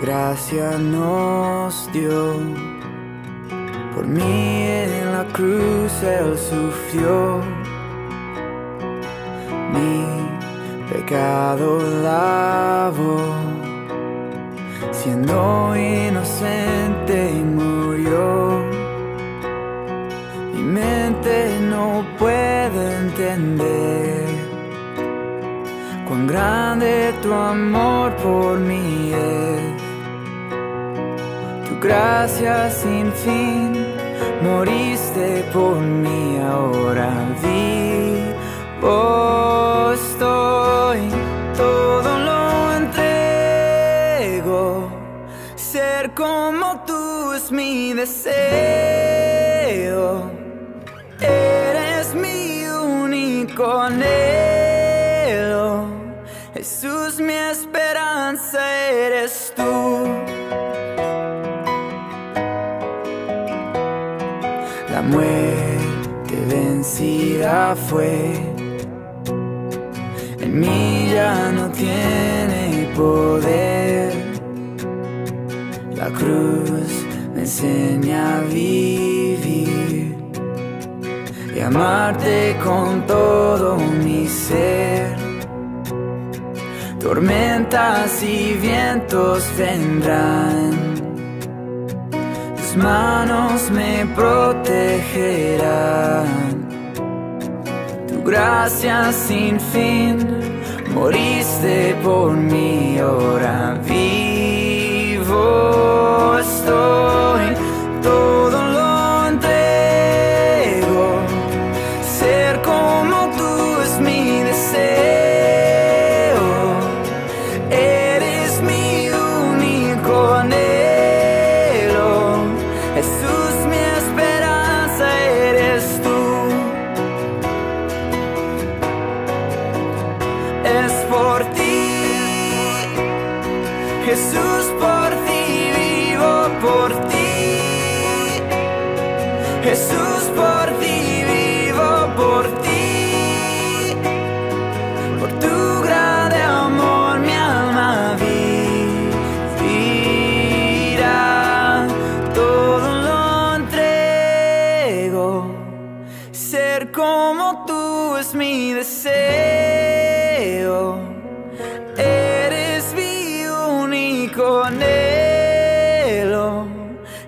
gracia nos dio. Por mí en la cruz Él sufrió. Mi pecado lavó. Siendo inocente murió. Mi mente no puede entender cuán grande tu amor por mí es. Tu gracia sin fin, moriste por mí, ahora vivo estoy, todo lo entrego. Ser como tú es mi deseo. Eres mi único anhelo. Mi esperanza eres tú. La muerte vencida fue. En mí ya no tiene poder. La cruz me enseña a vivir y amarte con todo mi ser. Tormentas y vientos vendrán, tus manos me protegerán. Tu gracia sin fin, moriste por mí, ahora vivo Jesús, por ti vivo, por ti. Por tu grande amor mi alma vivirá. Todo lo entrego. Ser como tú es mi deseo.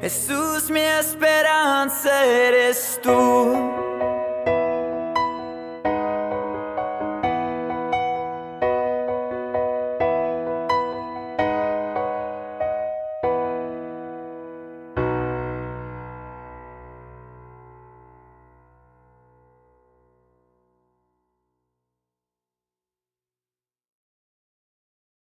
Jesús, mi esperanza eres tú.